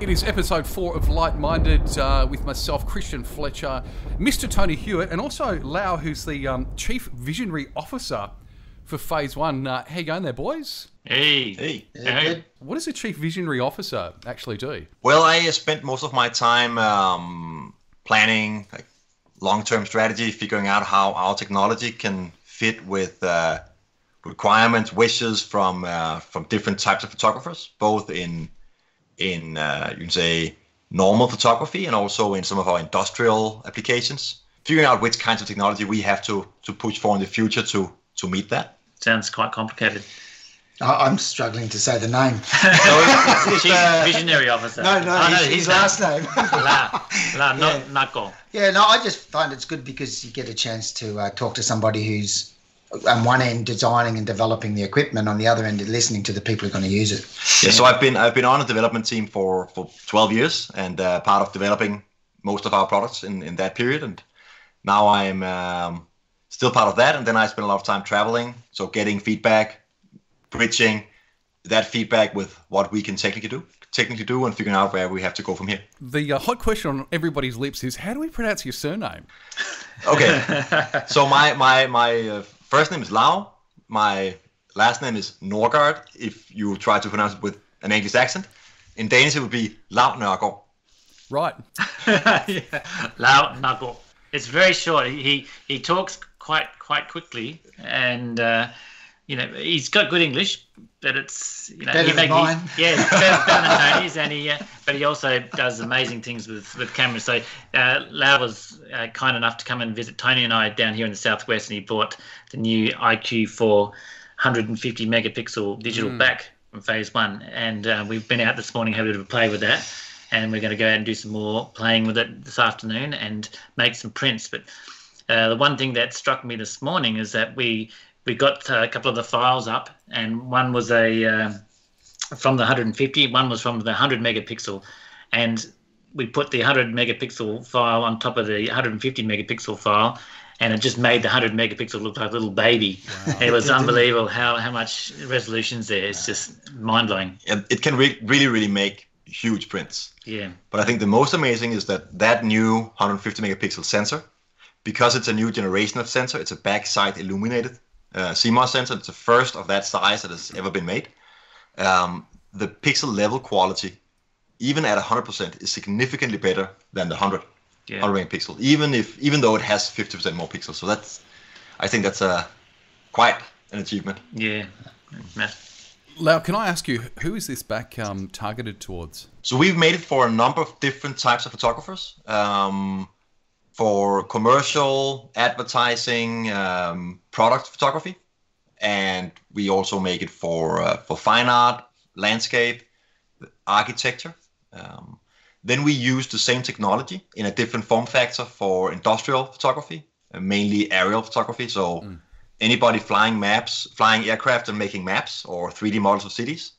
It is episode four of Light Minded uh, with myself, Christian Fletcher, Mr. Tony Hewitt, and also Lau, who's the um, Chief Visionary Officer for Phase One. Uh, how you going there, boys? Hey. Hey. Hey. What does a Chief Visionary Officer actually do? Well, I spent most of my time um, planning like, long-term strategy, figuring out how our technology can fit with uh, requirements, wishes from uh, from different types of photographers, both in in uh, you can say normal photography and also in some of our industrial applications. Figuring out which kinds of technology we have to to push for in the future to to meet that. Sounds quite complicated. I- I'm struggling to say the name. Chief Visionary Officer. No, no, Oh, his, his last name. La, La, not Yeah. Knuckle. yeah, no, I just find it's good because you get a chance to uh, talk to somebody who's on one end designing and developing the equipment, on the other end listening to the people who are going to use it. Yeah, so I've been I've been on a development team for for 12 years and uh, part of developing most of our products in in that period. And now I'm um, still part of that. And then I spend a lot of time traveling, so getting feedback, bridging that feedback with what we can technically do, technically do, and figuring out where we have to go from here. The uh, hot question on everybody's lips is how do we pronounce your surname? Okay, so my my my uh, first name is Lau. My last name is Norgard. If you try to pronounce it with an English accent, in Danish it would be Lau Nørgaard. Right. yeah. La Knuckle. It's very short. He he, he talks quite quite quickly, and uh, you know he's got good English, but it's you know Better he than he- mine. yeah, better, better than Tony's, and he uh, but he also does amazing things with with cameras. So uh, Lau was uh, kind enough to come and visit Tony and I down here in the southwest, and he bought the new IQ4 150 megapixel digital back from Phase One, and uh, we've been out this morning having a bit of a play with that. And we're going to go out and do some more playing with it this afternoon and make some prints. But uh, the one thing that struck me this morning is that we we got uh, a couple of the files up, and one was a uh, from the 150, one was from the 100 megapixel, and we put the 100 megapixel file on top of the 150 megapixel file, and it just made the 100 megapixel look like a little baby. It was unbelievable how how much resolution's there. It's just mind blowing. And it can re- really really make huge prints. Yeah. But I think the most amazing is that that new 150 megapixel sensor, because it's a new generation of sensor, it's a backside illuminated uh, CMOS sensor. It's the first of that size that has ever been made. Um, the pixel level quality, even at 100%, is significantly better than the 100, Yeah. 100 megapixel. Even if, even though it has 50% more pixels. So that's, I think that's a quite an achievement. Yeah. Matt. Lau, can I ask you, who is this back um, targeted towards? So we've made it for a number of different types of photographers. Um, for commercial, advertising, um, product photography, and we also make it for uh, for fine art, landscape, architecture. Um, then we use the same technology in a different form factor for industrial photography, uh, mainly aerial photography. So anybody flying maps, flying aircraft and making maps or 3D models of cities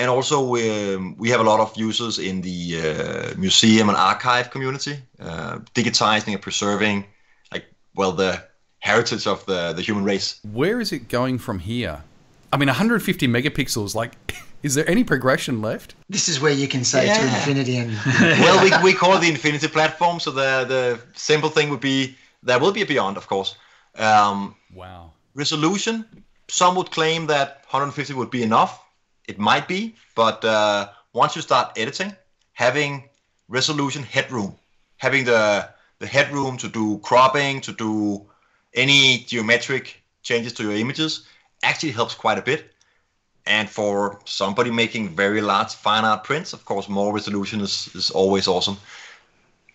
and also um, we have a lot of users in the uh, museum and archive community, uh, digitizing and preserving, like well, the heritage of the the human race. Where is it going from here? I mean, 150 megapixels, like, is there any progression left? This is where you can say to infinity and well, we, we call it the Infinity platform. So the the simple thing would be there will be a beyond, of course. Um, Wow. resolution. Some would claim that 150 would be enough. It might be, but uh, once you start editing, having resolution headroom, having the the headroom to do cropping, to do any geometric changes to your images, actually helps quite a bit. And for somebody making very large fine art prints, of course, more resolution is, is always awesome.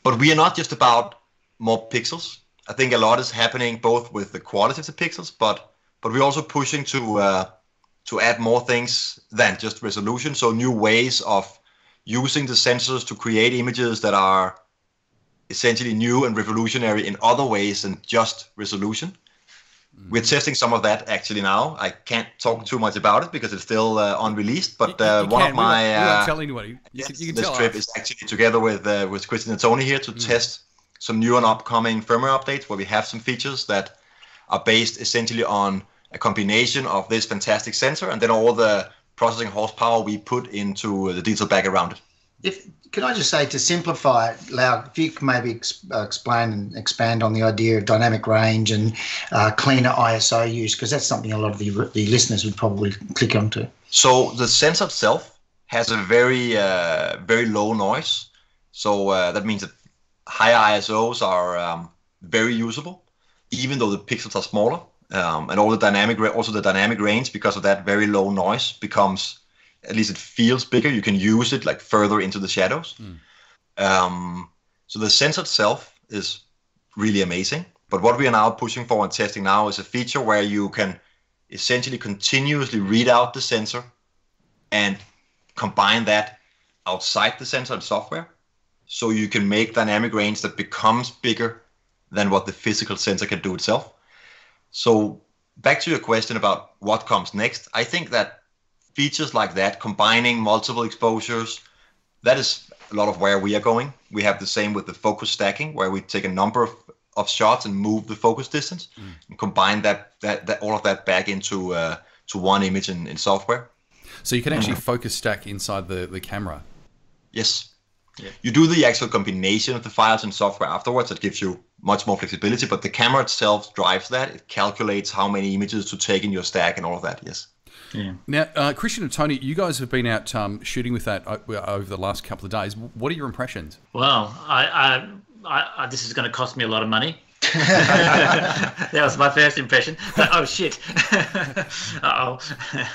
But we are not just about more pixels. I think a lot is happening both with the quality of the pixels, but but we're also pushing to uh, to add more things than just resolution. So new ways of using the sensors to create images that are essentially new and revolutionary in other ways than just resolution. We're testing some of that actually now. I can't talk too much about it because it's still uh, unreleased. But You- you uh, one can. of my we won't uh, tell anybody. You, Yes, can, you can this tell trip us. is actually together with uh, with Christian and Tony here to test some new and upcoming firmware updates where we have some features that are based essentially on a combination of this fantastic sensor and then all the processing horsepower we put into the digital back around it. If could I just say to simplify it, Lau, if you can maybe ex- uh, explain and expand on the idea of dynamic range and uh, cleaner ISO use, because that's something a lot of the, the listeners would probably click onto. So the sensor itself has a very uh, very low noise. So uh, that means that higher ISOs are um, very usable, even though the pixels are smaller. Um, and all the dynamic, also the dynamic range, because of that very low noise, becomes at least it feels bigger. You can use it like further into the shadows. Mm. Um, so the sensor itself is really amazing. But what we are now pushing for and testing now is a feature where you can essentially continuously read out the sensor and combine that outside the sensor and software. So you can make dynamic range that becomes bigger than what the physical sensor can do itself. So back to your question about what comes next, I think that features like that, combining multiple exposures, that is a lot of where we are going. We have the same with the focus stacking, where we take a number of, of shots and move the focus distance mm. and combine that, that, that all of that back into uh, to one image in, in software. So you can actually focus stack inside the, the camera. Yes. Yeah. You do the actual combination of the files and software afterwards. That gives you much more flexibility, but the camera itself drives that. It calculates how many images to take in your stack and all of that. Yes. Yeah. Now, uh, Christian and Tony, you guys have been out um, shooting with that over the last couple of days. What are your impressions? Well, I, I, I, this is going to cost me a lot of money. that was my first impression. But, oh shit! oh.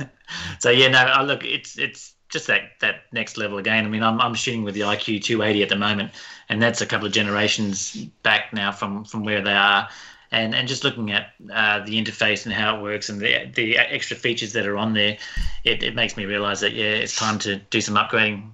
so yeah, no. look, it's it's just that that next level again. I mean, I'm I'm shooting with the IQ 280 at the moment, and that's a couple of generations back now from from where they are and and just looking at uh, the interface and how it works and the the extra features that are on there, it, it makes me realize that yeah, it's time to do some upgrading.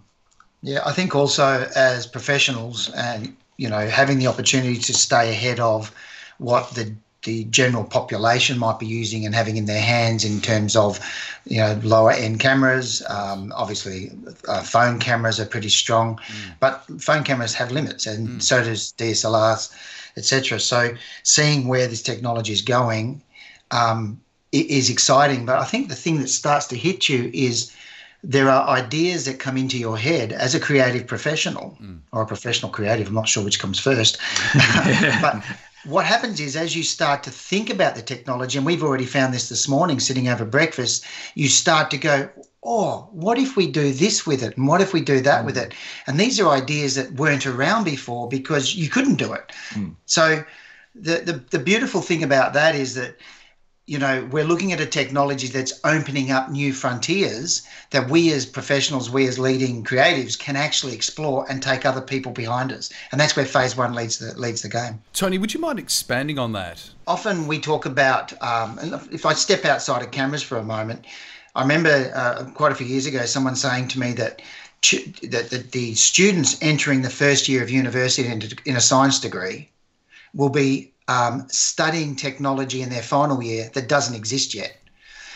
Yeah, I think also as professionals and you know having the opportunity to stay ahead of what the the general population might be using and having in their hands in terms of, you know, lower end cameras. Um, obviously, uh, phone cameras are pretty strong, mm. but phone cameras have limits, and mm. so does DSLRs etc. So seeing where this technology is going um, is exciting. But I think the thing that starts to hit you is there are ideas that come into your head as a creative professional mm. or a professional creative. I'm not sure which comes first, but what happens is as you start to think about the technology, and we've already found this this morning sitting over breakfast, you start to go, oh, what if we do this with it? And what if we do that mm. with it? And these are ideas that weren't around before because you couldn't do it. Mm. So the, the, the beautiful thing about that is that, you know, we're looking at a technology that's opening up new frontiers that we as professionals, we as leading creatives can actually explore and take other people behind us. And that's where phase one leads the, leads the game. Tony, would you mind expanding on that? Often we talk about, um, and if I step outside of cameras for a moment, I remember uh, quite a few years ago someone saying to me that that, that the students entering the first year of university in a science degree will be um, studying technology in their final year that doesn't exist yet.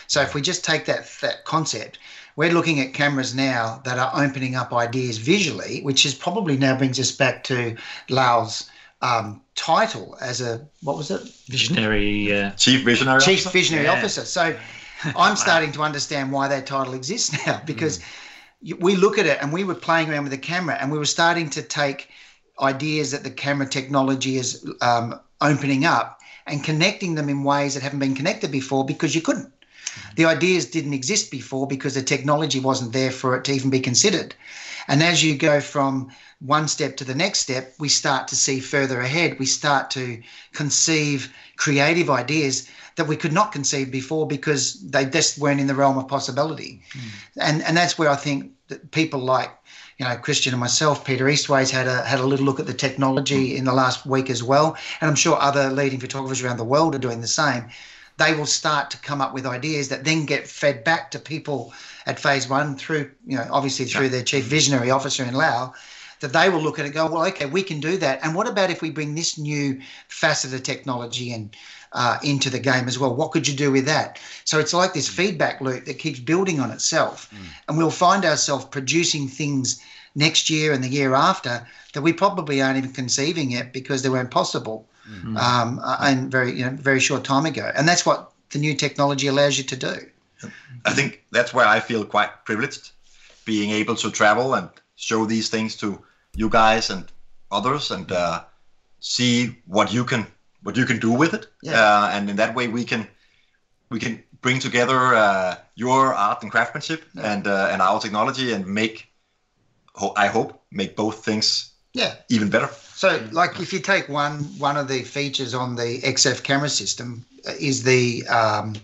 So if we just take that that concept, we're looking at cameras now that are opening up ideas visually, which is probably now brings us back to Lau's um, title as a what was it? Visionary uh, chief visionary chief officer? visionary yeah. officer. So I'm starting to understand why that title exists now because mm. we look at it and we were playing around with the camera and we were starting to take ideas that the camera technology is um, opening up and connecting them in ways that haven't been connected before because you couldn't. The ideas didn't exist before because the technology wasn't there for it to even be considered. And as you go from one step to the next step, we start to see further ahead. We start to conceive creative ideas that we could not conceive before because they just weren't in the realm of possibility. Mm. And and that's where I think that people like you know Christian and myself, Peter Eastway's had a had a little look at the technology in the last week as well, and I'm sure other leading photographers around the world are doing the same. They will start to come up with ideas that then get fed back to people at phase one through you know obviously through their chief visionary officer in Lau that they will look at it and go, well, okay, we can do that. And what about if we bring this new facet of technology and uh, into the game as well. What could you do with that? So it's like this feedback loop that keeps building on itself. Mm. And we'll find ourselves producing things next year and the year after that we probably aren't even conceiving yet because they weren't possible mm-hmm. um, uh, and very you know very short time ago. And that's what the new technology allows you to do. I think that's where I feel quite privileged, being able to travel and show these things to you guys and others and uh, see what you can what you can do with it. Yeah. Uh, and in that way, we can we can bring together uh, your art and craftsmanship and uh, and our technology and make ho- I hope make both things Yeah. even better. So, like, if you take one one of the features on the XF camera system uh, is the um,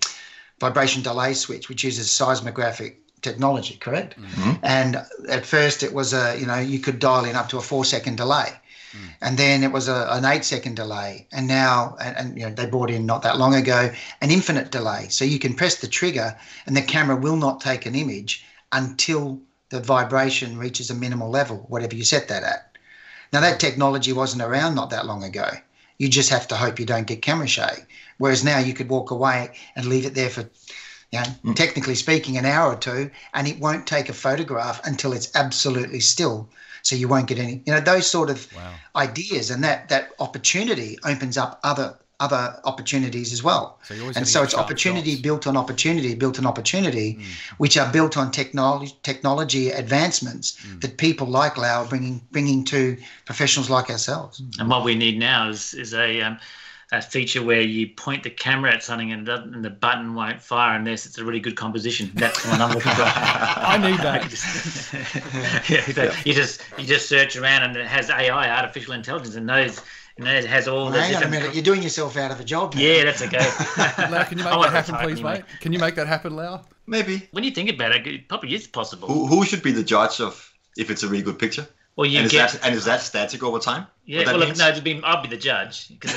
vibration delay switch, which uses seismographic technology, correct? Mm-hmm. And at first, it was a you know you could dial in up to a four second delay, mm. and then it was a, an eight second delay, and now and, and you know they brought in not that long ago an infinite delay, so you can press the trigger and the camera will not take an image until the vibration reaches a minimal level, whatever you set that at. Now that technology wasn't around not that long ago. You just have to hope you don't get camera shake. Whereas now you could walk away and leave it there for, you know, technically speaking, an hour or two, and it won't take a photograph until it's absolutely still. So you won't get any, you know, those sort of Wow. ideas, and that that opportunity opens up other other opportunities as well. So and so it's opportunity shots. built on opportunity built on opportunity, Mm. which are built on technology technology advancements Mm. that people like Lau are bringing bringing to professionals like ourselves. And what we need now is is a um, a feature where you point the camera at something and, it and the button won't fire unless it's a really good composition. That's the one I'm looking for. I need that. yeah, that- you just you just search around and it has AI, artificial intelligence, and knows and it has all the Hang on a minute, you're doing yourself out of a job. now. Yeah, that's okay. go. Lau, can you make that happen, please, anyway. mate? Can you make that happen, Lau? Maybe When you think about it, it probably is possible. who, who should be the judge of if it's a really good picture? Well, you and is get that and is that static over time? yeah. Well, means? no, it'll be I'll be the judge because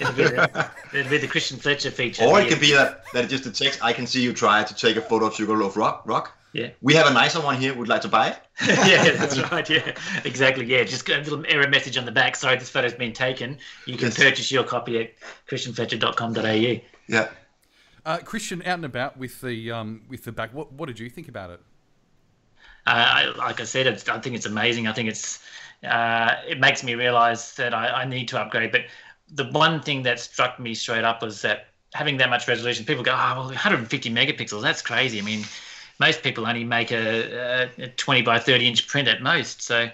it'll, be the, it'll be the Christian Fletcher feature. Or it could be that, that it just detects, I can see you try to take a photo of Sugarloaf Rock. rock. Yeah. We have a nicer one here. Would like to buy it? yeah, that's right. Yeah, exactly. Yeah, just a little error message on the back. Sorry, this photo's been taken. You can Yes. purchase your copy at christianfletcher.com.au. Yeah. Uh, Christian, out and about with the um, with the back. What what did you think about it? Uh, I, like I said, I think it's amazing. I think it's uh, it makes me realise that I, I need to upgrade. But the one thing that struck me straight up was that having that much resolution, people go, "Oh, well, 150 megapixels. That's crazy." I mean, most people only make a, a 20 by 30 inch print at most. So,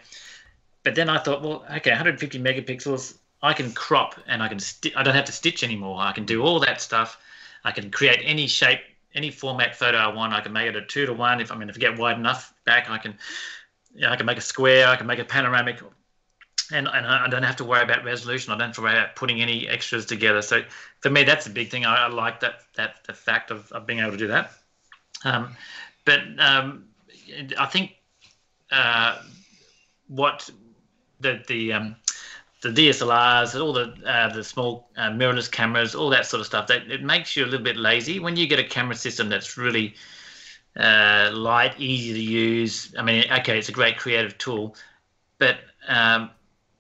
but then I thought, well, okay, 150 megapixels. I can crop and I can sti- I don't have to stitch anymore. I can do all that stuff. I can create any shape, any format photo I want. I can make it a two to one. If I mean, if I get wide enough back, I can, you know, I can make a square. I can make a panoramic, and and I don't have to worry about resolution. I don't have to worry about putting any extras together. So for me, that's a big thing. I, I like that that the fact of, of being able to do that. Um, but um, I think uh, what the the um, the DSLRs, all the uh, the small uh, mirrorless cameras, all that sort of stuff, that it makes you a little bit lazy. When you get a camera system that's really uh, light, easy to use, I mean, okay, it's a great creative tool, but um,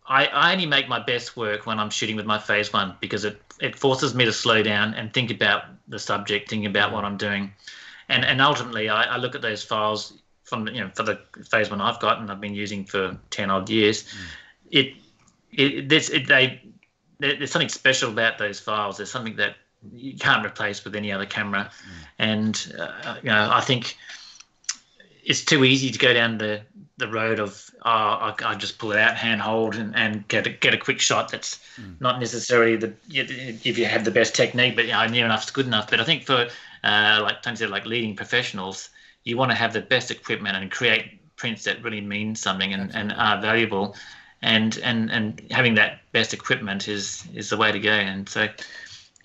I, I only make my best work when I'm shooting with my Phase One because it it forces me to slow down and think about the subject, think about what I'm doing, and and ultimately I, I look at those files from you know for the Phase One I've got and I've been using for ten odd years. It it, this, it they there's something special about those files. There's something that you can't replace with any other camera, and uh, you know I think it's too easy to go down the the road of oh, I, I just pull it out, hand hold, and, and get a, get a quick shot. That's not necessarily the if you have the best technique, but you know, near enough's good enough. But I think for uh, like Tony said, like leading professionals, you want to have the best equipment and create prints that really mean something and, and are valuable. And, and and having that best equipment is is the way to go. And so,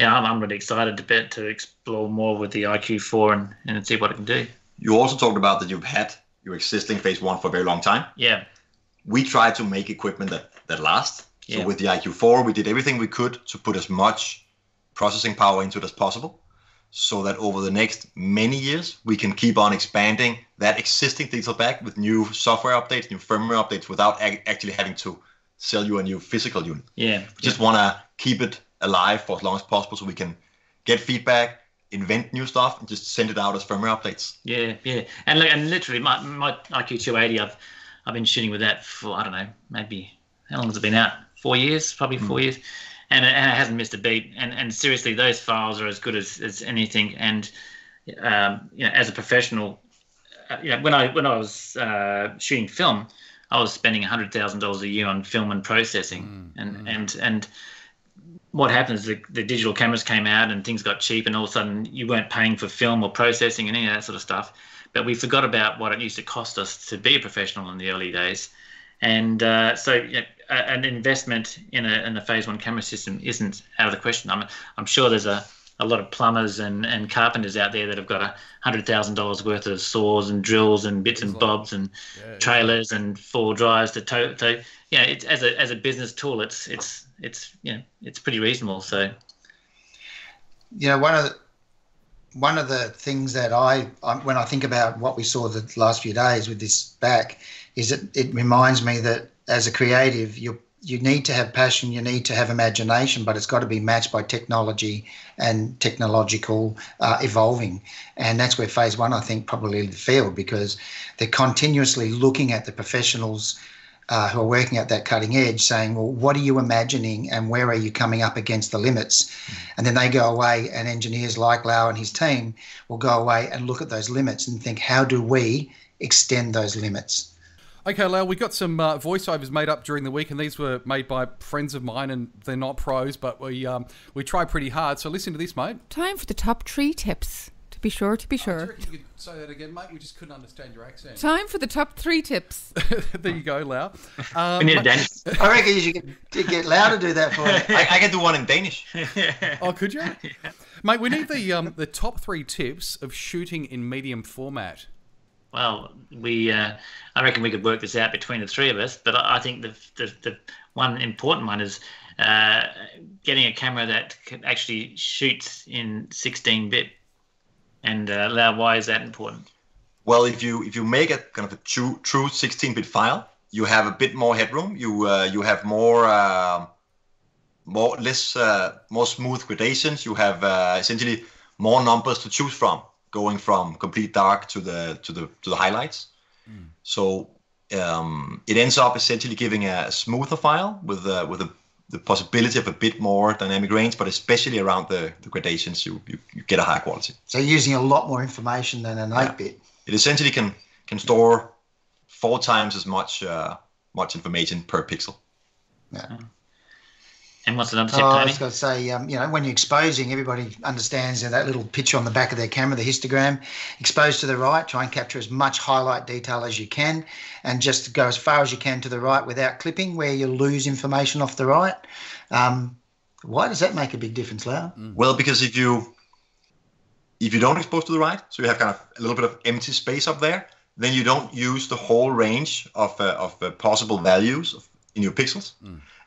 yeah, I'm, I'm really excited to bet to explore more with the IQ4 and, and see what it can do. You also talked about that you've had your existing phase one for a very long time. Yeah, We try to make equipment that, that lasts. So Yeah. with the IQ4, we did everything we could to put as much processing power into it as possible so that over the next many years, we can keep on expanding that existing digital back with new software updates, new firmware updates without ac- actually having to sell you a new physical unit. yeah, We just want to keep it alive for as long as possible so we can get feedback, invent new stuff, and just send it out as firmware updates. Yeah, yeah, and li- and literally, my my IQ two eighty, I've I've been shooting with that for I don't know, maybe how long has it been out? Four years, probably four years, and it, and it hasn't missed a beat. And and seriously, those files are as good as, as anything. And um, you know, as a professional, uh, you know, when I when I was uh, shooting film, I was spending hundred thousand dollars a year on film and processing, Mm, and and and what happens? The, the digital cameras came out and things got cheap, and all of a sudden you weren't paying for film or processing and any of that sort of stuff. But we forgot about what it used to cost us to be a professional in the early days, and uh, so an investment in a in a phase one camera system isn't out of the question. I'm I'm sure there's a a lot of plumbers and, and carpenters out there that have got a hundred thousand dollars worth of saws and drills and bits and bobs and Yeah, trailers and four drives to tow. To, you know, it's as a as a business tool, it's it's it's you know it's pretty reasonable. So you know one of the one of the things that I, I when I think about what we saw the last few days with this back is that it reminds me that as a creative you you need to have passion you need to have imagination but it's got to be matched by technology and technological uh, evolving and that's where phase one i think probably failed because they're continuously looking at the professionals uh, who are working at that cutting edge saying, well, what are you imagining and where are you coming up against the limits? And then they go away, and engineers like Lau and his team will go away and look at those limits and think, how do we extend those limits? Okay, Lau, we got some uh, voiceovers made up during the week, and these were made by friends of mine, and they're not pros, but we um, we try pretty hard. So listen to this, mate. Time for the top three tips. To be sure, to be sure. reckon you could say that again, mate? We just couldn't understand your accent. Time for the top three tips. there you go, Lau. Um, we need a Danish. I reckon you should get, get Lau to do that for you. I, I can do one in Danish. oh, could you, mate? We need the um, the top three tips of shooting in medium format. Well, we uh, I reckon we could work this out between the three of us. But I think the the, the one important one is uh, getting a camera that actually shoots in 16 bit. And uh, why is that important? Well, if you if you make a kind of a true true 16-bit file, you have a bit more headroom. You uh, you have more uh, more less uh, more smooth gradations. You have uh, essentially more numbers to choose from, going from complete dark to the to the to the highlights. So um, it ends up essentially giving a smoother file with uh, with a, the possibility of a bit more dynamic range, but especially around the, the gradations, you, you, you get a high quality. So using a lot more information than an 8 bit. It essentially can can store four times as much uh, much information per pixel. And what's another tip, Oh, I Tony? was going to say, um, you know, when you're exposing, everybody understands that little picture on the back of their camera, the histogram, expose to the right, try and capture as much highlight detail as you can, and just go as far as you can to the right without clipping, where you lose information off the right. Um, why does that make a big difference, Lau? Well, because if you if you don't expose to the right, so you have kind of a little bit of empty space up there, then you don't use the whole range of uh, of uh, possible values of, in your pixels.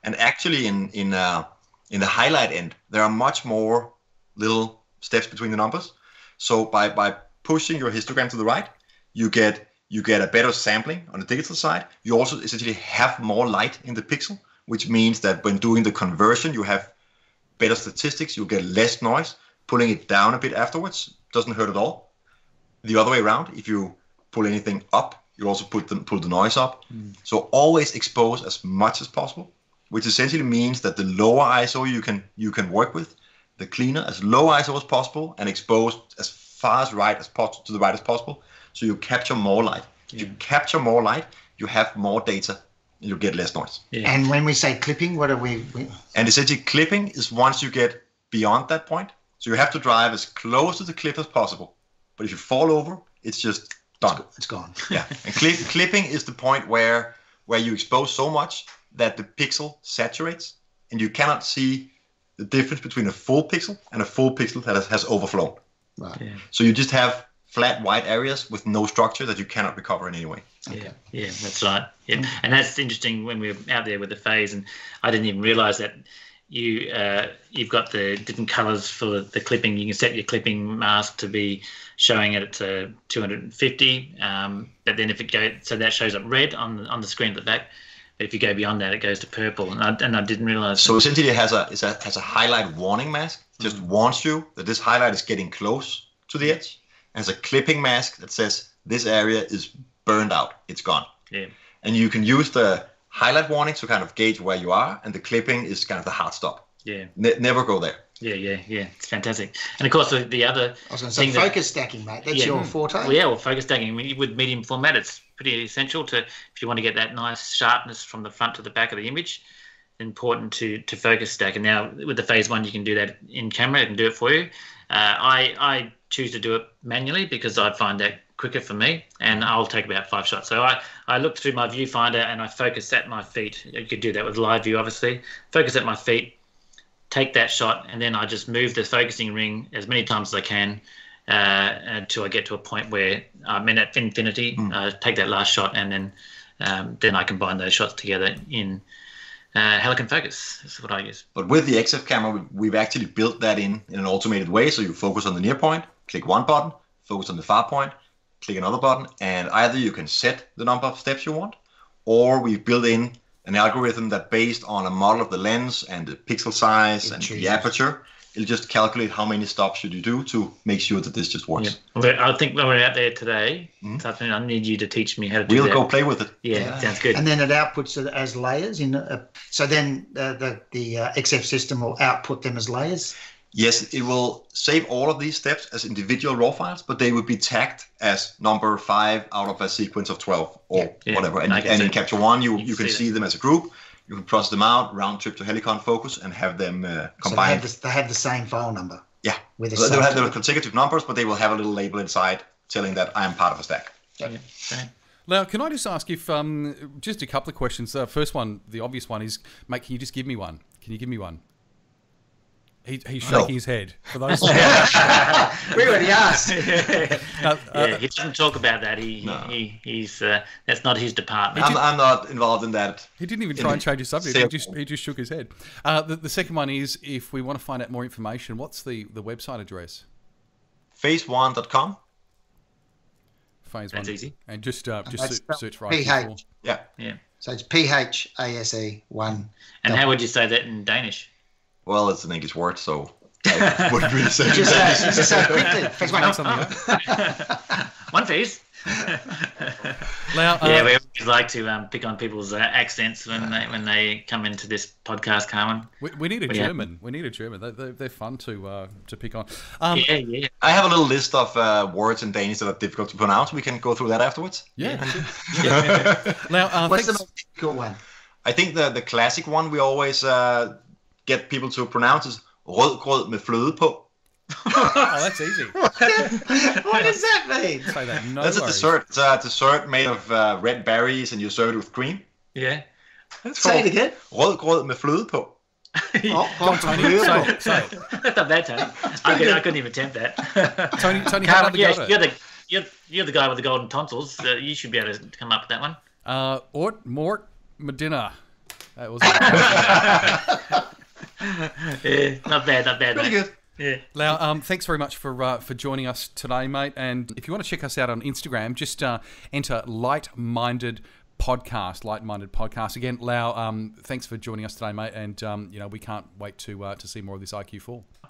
And actually, in in uh, in the highlight end, there are much more little steps between the numbers. So by by pushing your histogram to the right, you get you get a better sampling on the digital side. You also essentially have more light in the pixel, which means that when doing the conversion, you have better statistics. You get less noise. Pulling it down a bit afterwards doesn't hurt at all. The other way around, if you pull anything up, you also put the, pull the noise up. So always expose as much as possible, which essentially means that the lower ISO you can you can work with, the cleaner, as low ISO as possible, and exposed as far as right as possible to the right as possible. So you capture more light. If you capture more light, you have more data. You get less noise. Yeah. And when we say clipping, what are we? we And essentially, clipping is once you get beyond that point. So you have to drive as close to the clip as possible. But if you fall over, it's just done. it's gone. Yeah. And clip, clipping is the point where where you expose so much that the pixel saturates, and you cannot see the difference between a full pixel and a full pixel that has, has overflown. Right. Yeah. So you just have flat white areas with no structure that you cannot recover in any way. Yeah, yeah, that's right. Yeah, and that's interesting when we're out there with the phase, and I didn't even realise that you uh, you've got the different colours for the, the clipping. You can set your clipping mask to be showing it at uh, 250, um, but then if it goes, so that shows up red on the, on the screen at the back. But if you go beyond that, it goes to purple, and I, and I didn't realise. So essentially, it has a, it's a has a highlight warning mask. Just mm. warns you that this highlight is getting close to the edge. And has a clipping mask that says this area is burned out. It's gone. yeah, And you can use the highlight warning to kind of gauge where you are, and the clipping is kind of the hard stop. yeah, Ne- never go there. yeah, yeah, yeah. It's fantastic. And of course, the, the other I was going to say thing that- focus stacking, mate. That's Yeah. your forte. Well, yeah, well, focus stacking. I mean, with medium format, it's pretty essential to if you want to get that nice sharpness from the front to the back of the image. Important to to focus stack. And now with the phase one, you can do that in camera. It can do it for you. Uh, I I choose to do it manually because I find that quicker for me, and I'll take about five shots. So I, I look through my viewfinder and I focus at my feet. You could do that with live view, obviously. Focus at my feet, take that shot, and then I just move the focusing ring as many times as I can until I get to a point where I'm in at infinity. Uh, take that last shot, and then um, then I combine those shots together in uh, Helicon Focus. That's what I use. But with the XF camera, we- we've actually built that in in an automated way. So you focus on the near point, click one button, focus on the far point, click another button, and either you can set the number of steps you want, or we've built in an algorithm that based on a model of the lens and the pixel size and chooses. the aperture, it'll just calculate how many stops should you do to make sure that this just works. Well, I think when we're out there today, this afternoon, I need you to teach me how to do it. We'll that. go play with it. yeah, sounds good. And then it outputs it as layers. In a, so then uh, the the uh, XF system will output them as layers. Yes, it will save all of these steps as individual raw files, but they would be tagged as number five out of a sequence of 12 or Yeah. whatever. And, and in. Capture One, you, You you can see see them as a group. You can process them out, round trip to Helicon Focus, and have them uh, So they combined. have, this, they have the same file number. yeah. with the So they'll have subtype. their consecutive numbers, but they will have a little label inside telling that I am part of a stack. Yeah, so- Now, can I just ask if um, just a couple of questions? Uh, first one, the obvious one is, mate, can you just give me one? Can you give me one? He, he's shaking No. his head. For those, We already asked. Uh, uh, yeah, he doesn't talk about that. He, No. he he's uh, that's not his department. I'm, I'm not involved in that. he didn't even try and change the subject. He just he just shook his head. Uh, the, the second one is, if we want to find out more information, what's the, the website address? Phase1.com. Phase That's one. easy. And just uh, just that's search for PH. IQ4. Yeah. Yeah. So it's P H A S E one. And how would you say that in Danish? Well, it's an English word, so I wouldn't really say Just that. say, just say quickly. Phase one. Make. One phase. Now, uh, yeah, we always like to um, pick on people's uh, accents when they when they come into this podcast, Carwyn. we, we need a Yeah. German. We need a German. They, they, they're fun to uh, to pick on. Um, Yeah, yeah. I have a little list of uh, words in Danish that are difficult to pronounce. We can go through that afterwards. yeah. now, uh, What's the um, most difficult one? I think the the classic one we always uh, get people to pronounce is rødgrød med fløde på. oh, that's easy. What does that mean? That. No That's a dessert. It's a dessert made of uh, red berries, and you serve it with cream. Yeah. That's Say it again. Rødgrød med fløde på. Oh, oh, Tony, beautiful. say it. Say. That's not bad, Tony. I, could, I couldn't even attempt that. Tony, Tony, how Carwyn, about yeah, the you're the you're, you're the guy with the golden tonsils. Uh, you should be able to come up with that one. Uh, Ort Mort Medina. That was Yeah, not bad, not bad. Pretty mate. good. Yeah. Now, um, thanks very much for uh, for joining us today, mate. And if you want to check us out on Instagram, just uh, enter Light Minded Podcast. Light Minded Podcast. Again, Lau, um, thanks for joining us today, mate. And um, you know we can't wait to uh, to see more of this IQ4.